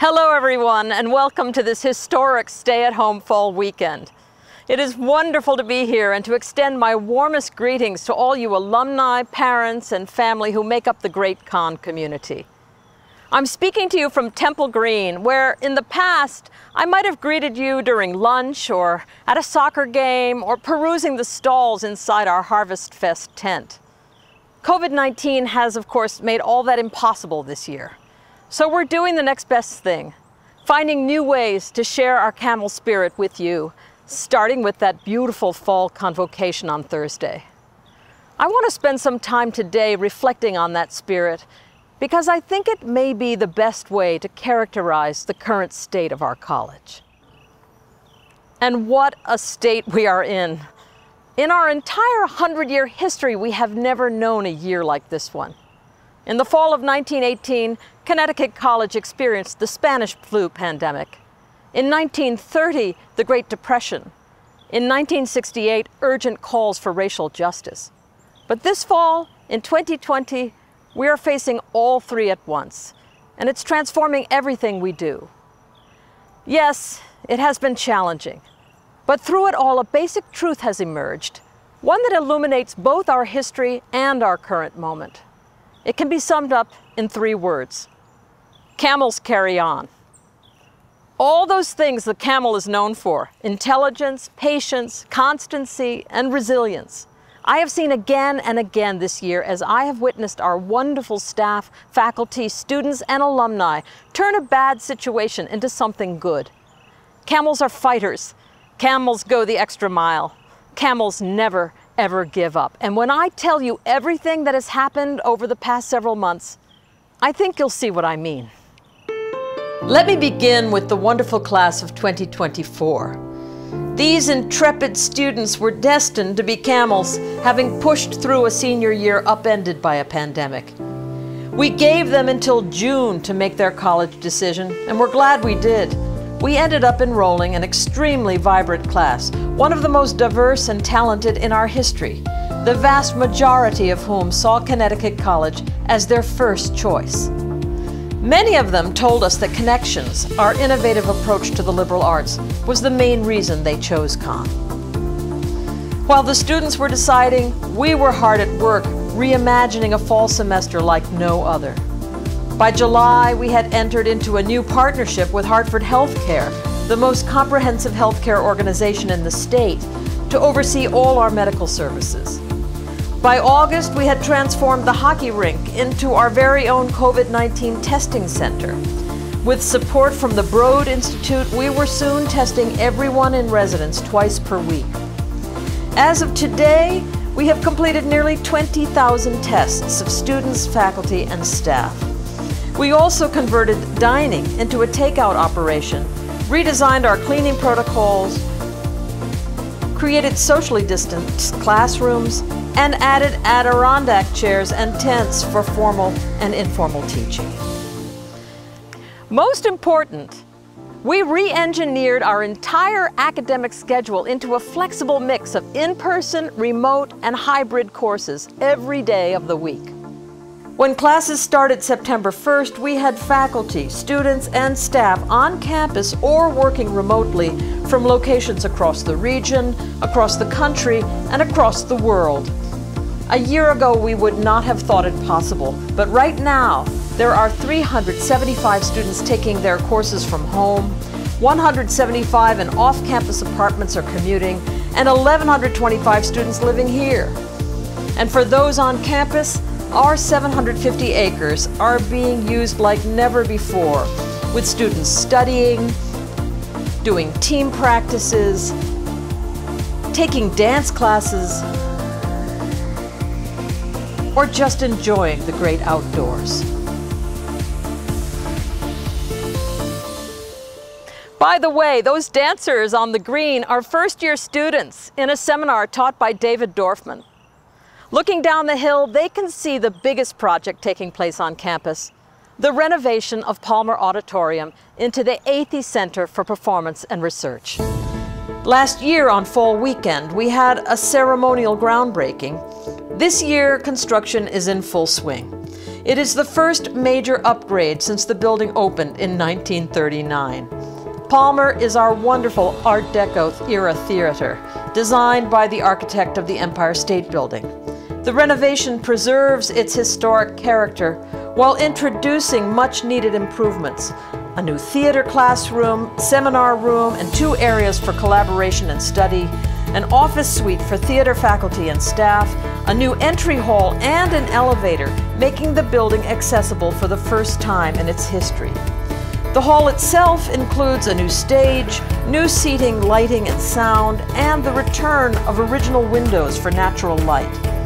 Hello, everyone, and welcome to this historic stay at home fall weekend. It is wonderful to be here and to extend my warmest greetings to all you alumni, parents, and family who make up the great Conn community. I'm speaking to you from Temple Green, where in the past I might have greeted you during lunch or at a soccer game or perusing the stalls inside our Harvest Fest tent. COVID 19 has, of course, made all that impossible this year. So we're doing the next best thing, finding new ways to share our camel spirit with you, starting with that beautiful fall convocation on Thursday. I want to spend some time today reflecting on that spirit because I think it may be the best way to characterize the current state of our college. And what a state we are in. In our entire 100 year history, we have never known a year like this one. In the fall of 1918, Connecticut College experienced the Spanish flu pandemic. In 1930, the Great Depression. In 1968, urgent calls for racial justice. But this fall, in 2020, we are facing all three at once, and it's transforming everything we do. Yes, it has been challenging, but through it all, a basic truth has emerged, one that illuminates both our history and our current moment. It can be summed up in three words. Camels carry on. All those things the camel is known for, intelligence, patience, constancy, and resilience, I have seen again and again this year as I have witnessed our wonderful staff, faculty, students, and alumni turn a bad situation into something good. Camels are fighters. Camels go the extra mile. Camels never, ever give up. And when I tell you everything that has happened over the past several months, I think you'll see what I mean. Let me begin with the wonderful class of 2024. These intrepid students were destined to be camels, having pushed through a senior year upended by a pandemic. We gave them until June to make their college decision, and we're glad we did. We ended up enrolling an extremely vibrant class, one of the most diverse and talented in our history, the vast majority of whom saw Connecticut College as their first choice. Many of them told us that Connections, our innovative approach to the liberal arts, was the main reason they chose Conn. While the students were deciding, we were hard at work reimagining a fall semester like no other. By July, we had entered into a new partnership with Hartford Healthcare, the most comprehensive healthcare organization in the state, to oversee all our medical services. By August, we had transformed the hockey rink into our very own COVID 19 testing center. With support from the Broad Institute, we were soon testing everyone in residence twice per week. As of today, we have completed nearly 20,000 tests of students, faculty, and staff. We also converted dining into a takeout operation, redesigned our cleaning protocols, created socially distanced classrooms, and added Adirondack chairs and tents for formal and informal teaching. Most important, we re engineered our entire academic schedule into a flexible mix of in person, remote, and hybrid courses every day of the week. When classes started September 1st, we had faculty, students, and staff on campus or working remotely from locations across the region, across the country, and across the world. A year ago, we would not have thought it possible, but right now, there are 375 students taking their courses from home, 175 in off campus apartments are commuting, and 1,125 students living here. And for those on campus, our 750 acres are being used like never before, with students studying, doing team practices, taking dance classes, or just enjoying the great outdoors. By the way, those dancers on the green are first year students in a seminar taught by David Dorfman. Looking down the hill, they can see the biggest project taking place on campus, the renovation of Palmer Auditorium into the Athey Center for Performance and Research. Last year on fall weekend, we had a ceremonial groundbreaking. This year, construction is in full swing. It is the first major upgrade since the building opened in 1939. Palmer is our wonderful Art Deco era theater, designed by the architect of the Empire State Building. The renovation preserves its historic character while introducing much needed improvements. A new theater classroom, seminar room, and two areas for collaboration and study, an office suite for theater faculty and staff, a new entry hall, and an elevator, making the building accessible for the first time in its history. The hall itself includes a new stage, new seating, lighting, and sound, and the return of original windows for natural light.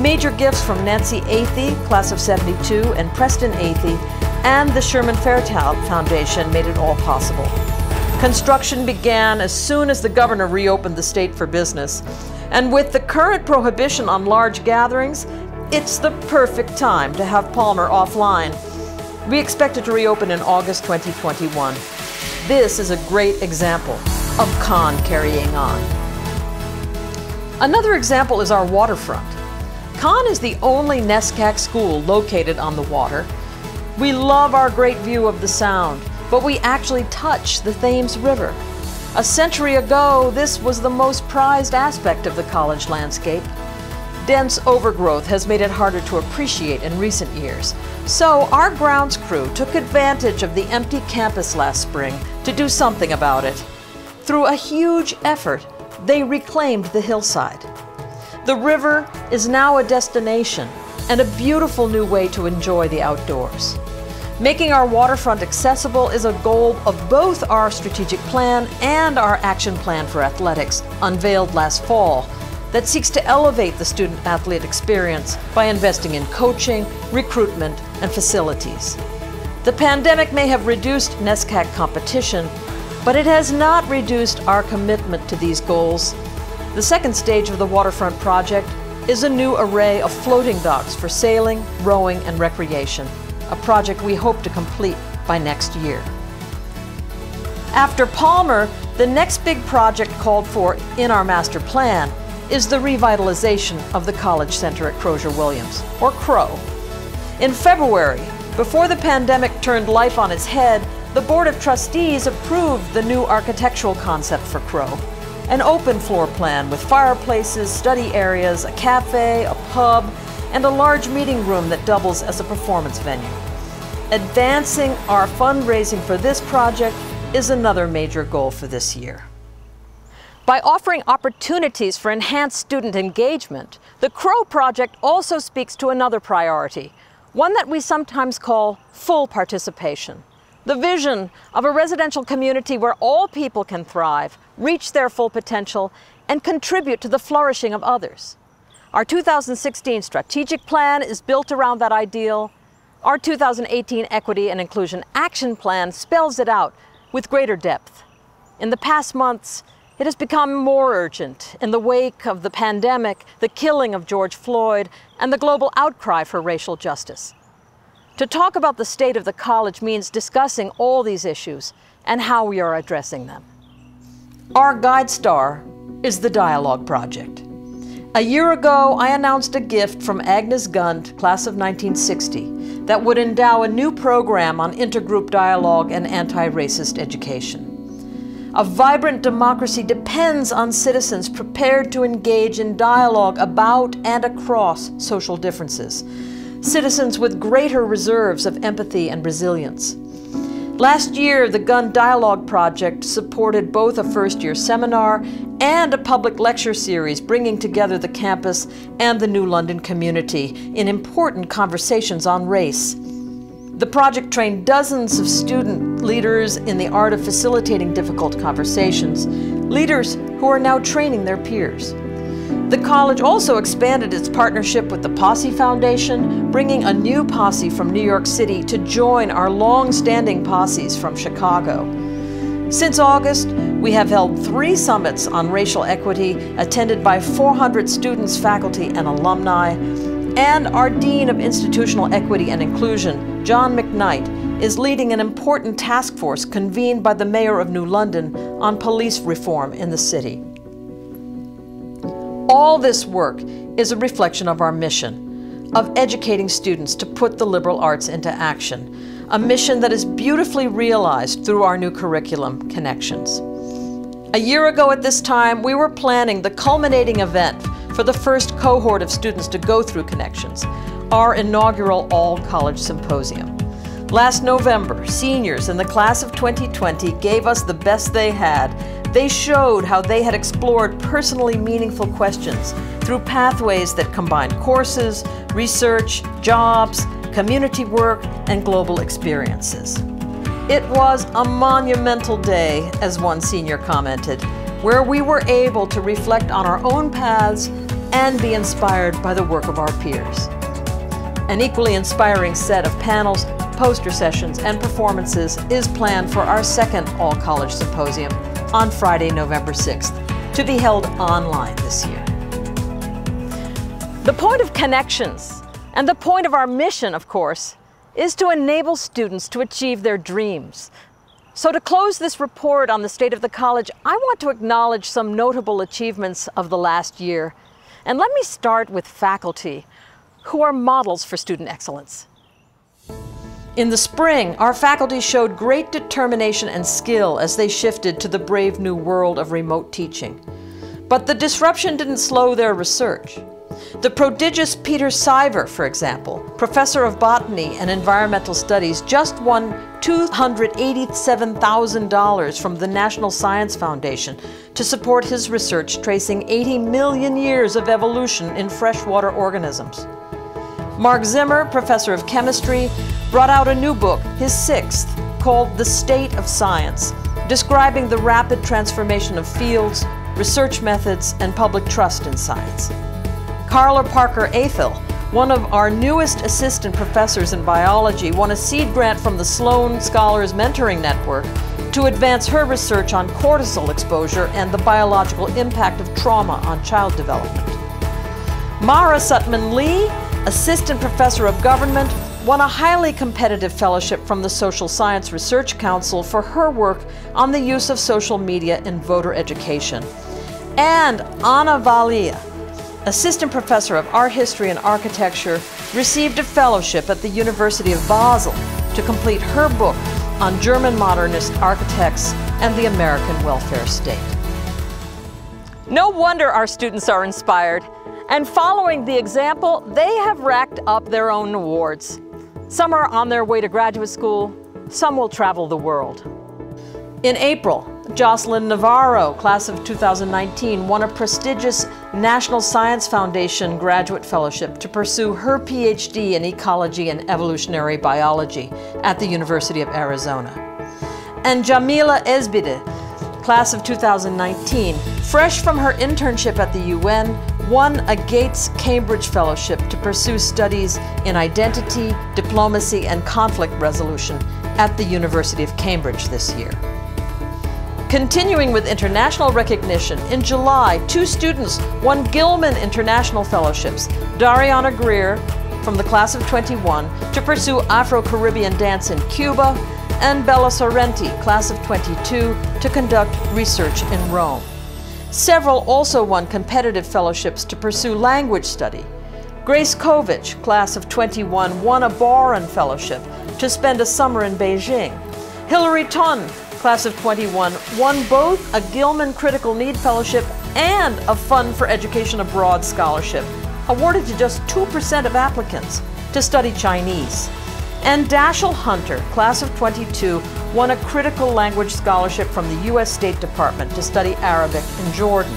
Major gifts from Nancy Athey, class of 72, and Preston Athey, and the Sherman Fairchild Foundation made it all possible. Construction began as soon as the governor reopened the state for business. And with the current prohibition on large gatherings, it's the perfect time to have Palmer offline. We expect it to reopen in August 2021. This is a great example of Conn carrying on. Another example is our waterfront. Conn is the only NESCAC school located on the water. We love our great view of the Sound, but we actually touch the Thames River. A century ago, this was the most prized aspect of the college landscape. Dense overgrowth has made it harder to appreciate in recent years. So our grounds crew took advantage of the empty campus last spring to do something about it. Through a huge effort, they reclaimed the hillside. The river is now a destination and a beautiful new way to enjoy the outdoors. Making our waterfront accessible is a goal of both our strategic plan and our action plan for athletics, unveiled last fall, that seeks to elevate the student athlete experience by investing in coaching, recruitment, and facilities. The pandemic may have reduced NESCAC competition, but it has not reduced our commitment to these goals the second stage of the waterfront project is a new array of floating docks for sailing, rowing, and recreation, a project we hope to complete by next year. After Palmer, the next big project called for in our master plan is the revitalization of the College Center at Crozier Williams, or Cro. In February, before the pandemic turned life on its head, the Board of Trustees approved the new architectural concept for Cro an open floor plan with fireplaces, study areas, a cafe, a pub, and a large meeting room that doubles as a performance venue. Advancing our fundraising for this project is another major goal for this year. By offering opportunities for enhanced student engagement, the Cro project also speaks to another priority, one that we sometimes call full participation. The vision of a residential community where all people can thrive, reach their full potential, and contribute to the flourishing of others. Our 2016 strategic plan is built around that ideal. Our 2018 Equity and Inclusion Action Plan spells it out with greater depth. In the past months, it has become more urgent in the wake of the pandemic, the killing of George Floyd, and the global outcry for racial justice. To talk about the state of the college means discussing all these issues and how we are addressing them. Our guide star is the Dialogue Project. A year ago, I announced a gift from Agnes Gund, class of 1960, that would endow a new program on intergroup dialogue and anti-racist education. A vibrant democracy depends on citizens prepared to engage in dialogue about and across social differences, citizens with greater reserves of empathy and resilience. Last year, the Gund Dialogue Project supported both a first year seminar and a public lecture series bringing together the campus and the New London community in important conversations on race. The project trained dozens of student leaders in the art of facilitating difficult conversations, leaders who are now training their peers. The college also expanded its partnership with the Posse Foundation, bringing a new posse from New York City to join our long-standing posses from Chicago. Since August, we have held three summits on racial equity attended by 400 students, faculty, and alumni. And our Dean of Institutional Equity and Inclusion, John McKnight, is leading an important task force convened by the Mayor of New London on police reform in the city. All this work is a reflection of our mission of educating students to put the liberal arts into action, a mission that is beautifully realized through our new curriculum, Connections. A year ago at this time, we were planning the culminating event for the first cohort of students to go through Connections, our inaugural all-college symposium. Last November, seniors in the class of 2020 gave us the best they had. They showed how they had explored personally meaningful questions through pathways that combined courses, research, jobs, community work, and global experiences. It was a monumental day, as one senior commented, where we were able to reflect on our own paths and be inspired by the work of our peers. An equally inspiring set of panels poster sessions, and performances is planned for our second All College Symposium on Friday, November 6th, to be held online this year. The point of connections, and the point of our mission, of course, is to enable students to achieve their dreams. So to close this report on the state of the college, I want to acknowledge some notable achievements of the last year. And let me start with faculty, who are models for student excellence. In the spring, our faculty showed great determination and skill as they shifted to the brave new world of remote teaching. But the disruption didn't slow their research. The prodigious Peter Siver, for example, professor of botany and environmental studies, just won $287,000 from the National Science Foundation to support his research tracing 80 million years of evolution in freshwater organisms. Marc Zimmer, professor of chemistry, brought out a new book, his sixth, called The State of Science, describing the rapid transformation of fields, research methods, and public trust in science. Carla Parker Athel, one of our newest assistant professors in biology, won a seed grant from the Sloan Scholars Mentoring Network to advance her research on cortisol exposure and the biological impact of trauma on child development. Mara Suttmann-Lea, assistant professor of government, won a highly competitive fellowship from the Social Science Research Council for her work on the use of social media in voter education. And Anna Vallye, assistant professor of art history and architecture, received a fellowship at the University of Basel to complete her book on German modernist architects and the American welfare state. No wonder our students are inspired, and following the example, they have racked up their own awards. Some are on their way to graduate school, some will travel the world. In April, Jocelyn Navarro, class of 2019, won a prestigious National Science Foundation graduate fellowship to pursue her PhD in ecology and evolutionary biology at the University of Arizona. And Jamila Esbide, class of 2019, fresh from her internship at the UN, won a Gates Cambridge Fellowship to pursue studies in identity, diplomacy, and conflict resolution at the University of Cambridge this year. Continuing with international recognition, in July, two students won Gilman International Fellowships. Dariana Greer, from the class of 21, to pursue Afro-Caribbean dance in Cuba, and Bella Sorrenti, class of 22, to conduct research in Rome. Several also won competitive fellowships to pursue language study. Grace Kovich, class of 21, won a Boren Fellowship to spend a summer in Beijing. Hilary Ton, class of 21, won both a Gilman Critical Need Fellowship and a Fund for Education Abroad Scholarship, awarded to just 2% of applicants to study Chinese. And Dashiell Hunter, class of 22, won a critical language scholarship from the U.S. State Department to study Arabic in Jordan.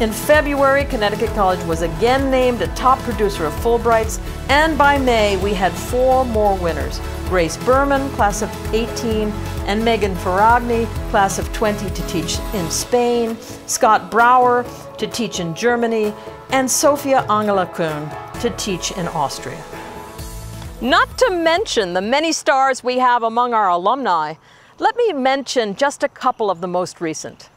In February, Connecticut College was again named a top producer of Fulbrights, and by May, we had four more winners. Grace Berman, class of 18, and Megan Ferragni, class of 20 to teach in Spain, Scott Brower to teach in Germany, and Sophia Angelakun to teach in Austria. Not to mention the many stars we have among our alumni, let me mention just a couple of the most recent.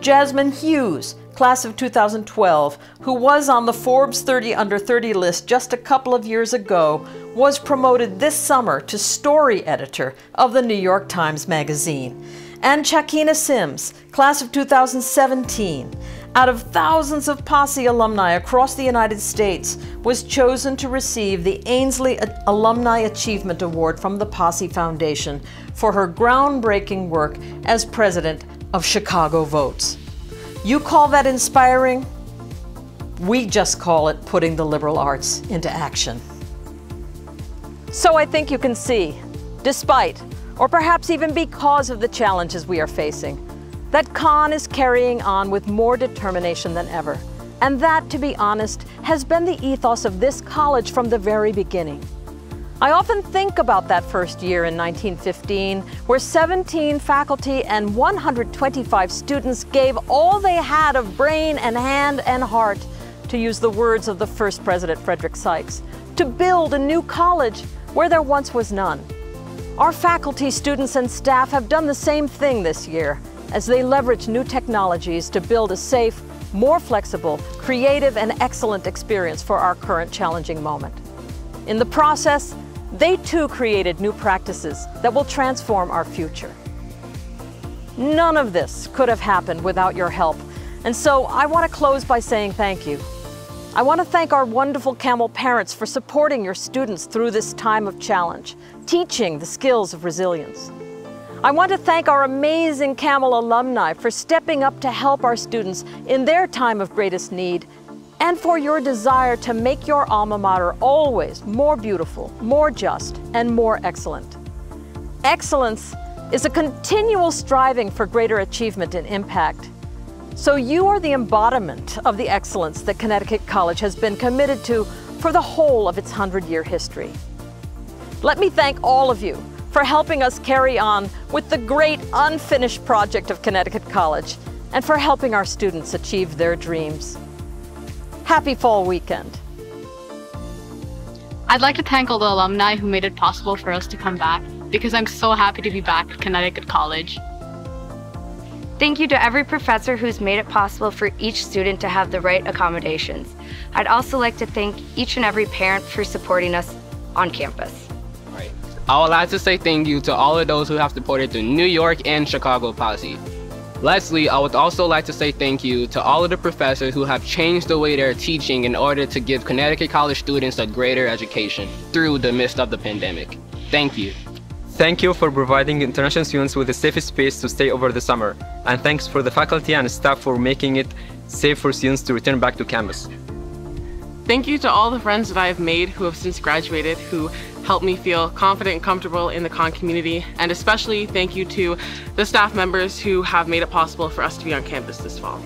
Jazmine Hughes, class of 2012, who was on the Forbes 30 Under 30 list just a couple of years ago, was promoted this summer to story editor of the New York Times Magazine. And Chakina Sims, class of 2017, out of thousands of Posse alumni across the United States, was chosen to receive the Ainsley Alumni Achievement Award from the Posse Foundation for her groundbreaking work as president of Chicago Votes. You call that inspiring? We just call it putting the liberal arts into action. So I think you can see, despite, or perhaps even because of the challenges we are facing, that Conn is carrying on with more determination than ever. And that, to be honest, has been the ethos of this college from the very beginning. I often think about that first year in 1915, where 17 faculty and 125 students gave all they had of brain and hand and heart, to use the words of the first president, Frederick Sykes, to build a new college where there once was none. Our faculty, students, and staff have done the same thing this year, as they leverage new technologies to build a safe, more flexible, creative, and excellent experience for our current challenging moment. In the process, they too created new practices that will transform our future. None of this could have happened without your help, and so I want to close by saying thank you. I want to thank our wonderful Camel parents for supporting your students through this time of challenge, teaching the skills of resilience. I want to thank our amazing Camel alumni for stepping up to help our students in their time of greatest need and for your desire to make your alma mater always more beautiful, more just, and more excellent. Excellence is a continual striving for greater achievement and impact. So you are the embodiment of the excellence that Connecticut College has been committed to for the whole of its 100-year history. Let me thank all of you for helping us carry on with the great unfinished project of Connecticut College and for helping our students achieve their dreams. Happy fall weekend. I'd like to thank all the alumni who made it possible for us to come back because I'm so happy to be back at Connecticut College. Thank you to every professor who's made it possible for each student to have the right accommodations. I'd also like to thank each and every parent for supporting us on campus. I would like to say thank you to all of those who have supported the New York and Chicago Posse. Lastly, I would also like to say thank you to all of the professors who have changed the way they're teaching in order to give Connecticut College students a greater education through the midst of the pandemic. Thank you. Thank you for providing international students with a safe space to stay over the summer. And thanks for the faculty and staff for making it safe for students to return back to campus. Thank you to all the friends that I have made who have since graduated, who helped me feel confident and comfortable in the Conn community. And especially thank you to the staff members who have made it possible for us to be on campus this fall.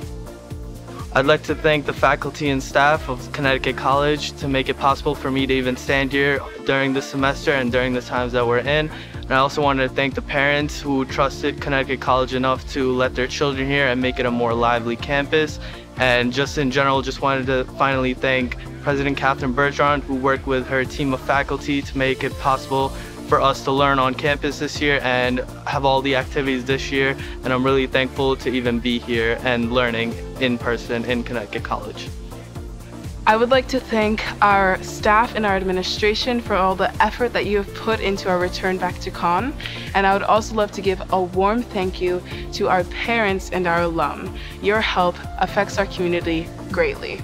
I'd like to thank the faculty and staff of Connecticut College to make it possible for me to even stand here during this semester and during the times that we're in. And I also wanted to thank the parents who trusted Connecticut College enough to let their children here and make it a more lively campus. And just in general, just wanted to finally thank President Katherine Bergeron, who worked with her team of faculty to make it possible for us to learn on campus this year and have all the activities this year. And I'm really thankful to even be here and learning in person in Connecticut College. I would like to thank our staff and our administration for all the effort that you have put into our return back to Conn. And I would also love to give a warm thank you to our parents and our alum. Your help affects our community greatly.